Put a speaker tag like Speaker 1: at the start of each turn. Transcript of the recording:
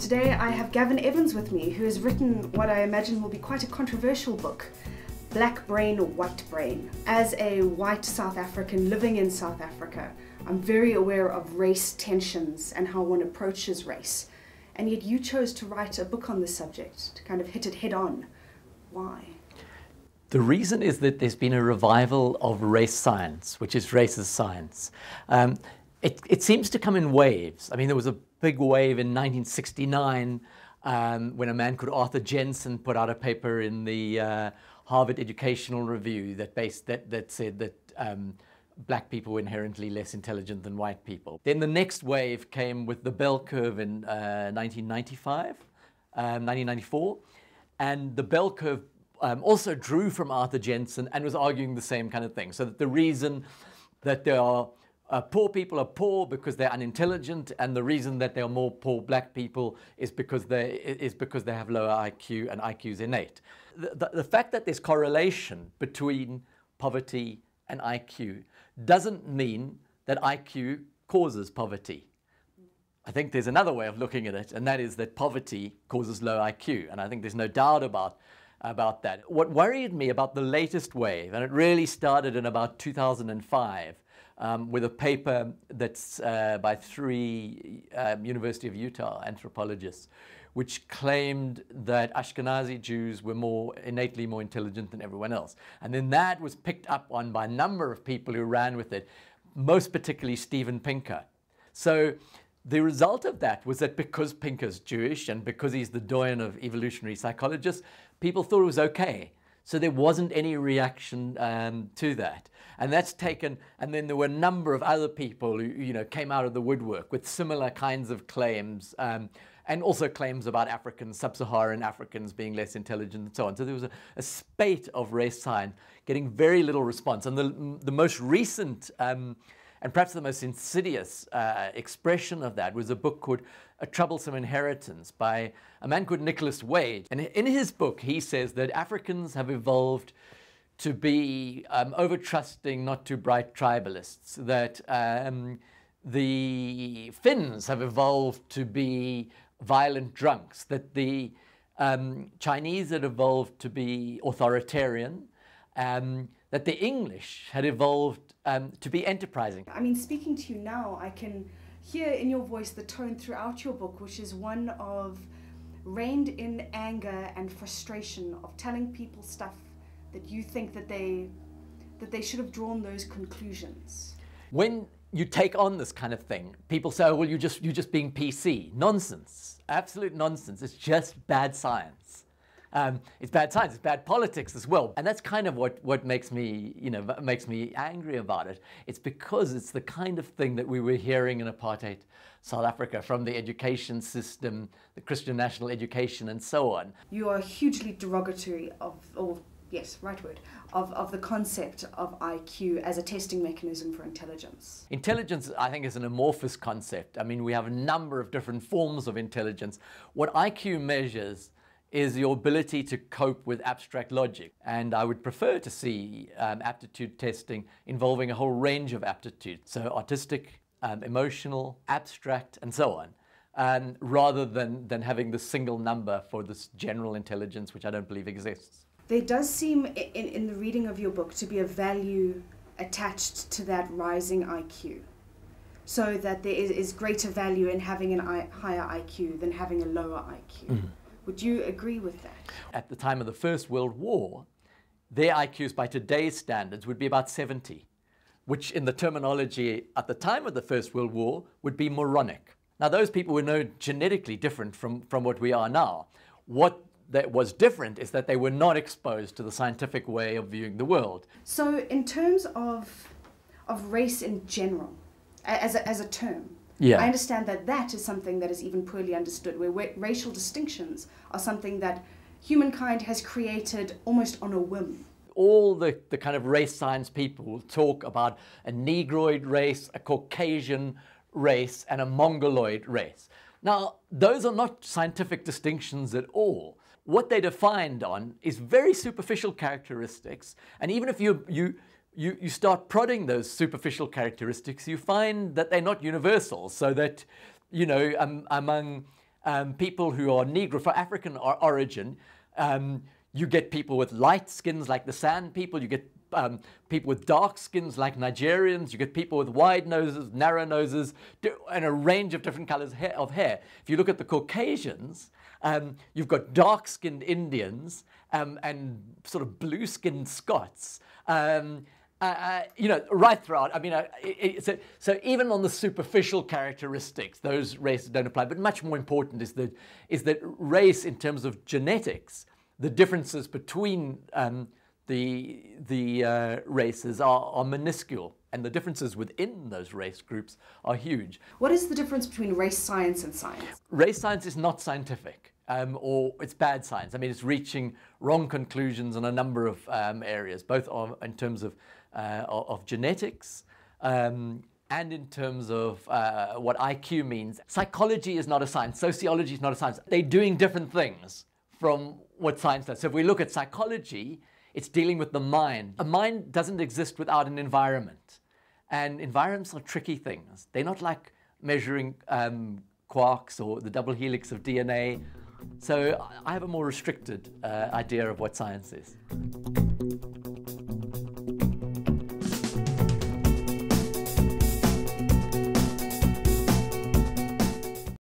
Speaker 1: Today I have Gavin Evans with me, who has written what I imagine will be quite a controversial book, Black Brain, White Brain. As a white South African living in South Africa, I'm very aware of race tensions and how one approaches race. And yet you chose to write a book on this subject, to kind of hit it head on. Why?
Speaker 2: The reason is that there's been a revival of race science, which is racist science. Um, it, it, seems to come in waves. I mean, there was a big wave in 1969 um, when a man called Arthur Jensen put out a paper in the uh, Harvard Educational Review that, based, that, that said that um, black people were inherently less intelligent than white people. Then the next wave came with the bell curve in uh, 1995, um, 1994, and the bell curve um, also drew from Arthur Jensen and was arguing the same kind of thing. So that the reason that there are uh, poor people are poor because they're unintelligent, and the reason that there are more poor black people is because they is because they have lower IQ and IQ is innate. The, the, the fact that there's correlation between poverty and IQ doesn't mean that IQ causes poverty. I think there's another way of looking at it, and that is that poverty causes low IQ, and I think there's no doubt about about that. What worried me about the latest wave, and it really started in about 2005, um, with a paper that's uh, by three um, University of Utah anthropologists, which claimed that Ashkenazi Jews were more innately more intelligent than everyone else. And then that was picked up on by a number of people who ran with it, most particularly Steven Pinker. So the result of that was that because Pinker's Jewish and because he's the doyen of evolutionary psychologists, people thought it was okay. So there wasn't any reaction um, to that. And that's taken, and then there were a number of other people who, you know, came out of the woodwork with similar kinds of claims. Um, and also claims about Africans, sub-Saharan Africans being less intelligent and so on. So there was a, a spate of race science getting very little response. And the, the most recent um, and perhaps the most insidious uh, expression of that was a book called A Troublesome Inheritance by a man called Nicholas Wade. And in his book, he says that Africans have evolved to be um, over-trusting, not too bright tribalists, that um, the Finns have evolved to be violent drunks, that the um, Chinese had evolved to be authoritarian, um, that the English had evolved um, to be enterprising.
Speaker 1: I mean, speaking to you now, I can hear in your voice the tone throughout your book, which is one of reined in anger and frustration of telling people stuff that you think that they that they should have drawn those conclusions.
Speaker 2: When you take on this kind of thing. People say, oh, well, you're just, you're just being PC. Nonsense. Absolute nonsense. It's just bad science. Um, it's bad science, it's bad politics as well. And that's kind of what, what makes me, you know, makes me angry about it. It's because it's the kind of thing that we were hearing in apartheid South Africa from the education system, the Christian national education and so on.
Speaker 1: You are hugely derogatory of, or yes, right word, of, of the concept of IQ as a testing mechanism for intelligence?
Speaker 2: Intelligence, I think, is an amorphous concept. I mean, we have a number of different forms of intelligence. What IQ measures is your ability to cope with abstract logic. And I would prefer to see um, aptitude testing involving a whole range of aptitudes. So artistic, um, emotional, abstract, and so on. Um, rather than, than having the single number for this general intelligence, which I don't believe exists.
Speaker 1: There does seem in, in the reading of your book to be a value attached to that rising IQ. So that there is, is greater value in having a I, higher IQ than having a lower IQ. Mm. Would you agree with that?
Speaker 2: At the time of the First World War, their IQs by today's standards would be about 70, which in the terminology at the time of the First World War would be moronic. Now, those people were no genetically different from, from what we are now. What that was different is that they were not exposed to the scientific way of viewing the world.
Speaker 1: So, in terms of of race in general, as a, as a term, yeah. I understand that that is something that is even poorly understood, where racial distinctions are something that humankind has created almost on a whim.
Speaker 2: All the, the kind of race science people talk about a Negroid race, a Caucasian race, and a Mongoloid race. Now, those are not scientific distinctions at all what they defined on is very superficial characteristics. And even if you, you you, you start prodding those superficial characteristics, you find that they're not universal. So that, you know, um, among um, people who are Negro for African origin, um, you get people with light skins like the San people, you get um, people with dark skins like Nigerians, you get people with wide noses, narrow noses, and a range of different colors of hair. If you look at the Caucasians, um, you've got dark skinned Indians um, and sort of blue skinned Scots. Um, uh, uh, you know, right throughout. I mean, uh, it, it, so, so even on the superficial characteristics, those races don't apply. But much more important is that is that race in terms of genetics, the differences between um, the the uh, races are, are minuscule, and the differences within those race groups are huge.
Speaker 1: What is the difference between race science and science?
Speaker 2: Race science is not scientific. Um, or it's bad science. I mean, it's reaching wrong conclusions in a number of um, areas, both in terms of uh, of genetics um, and in terms of uh, what IQ means. Psychology is not a science, sociology is not a science. They're doing different things from what science does. So if we look at psychology, it's dealing with the mind. A mind doesn't exist without an environment. And environments are tricky things. They're not like measuring um, quarks or the double helix of DNA. So I have a more restricted uh, idea of what science is.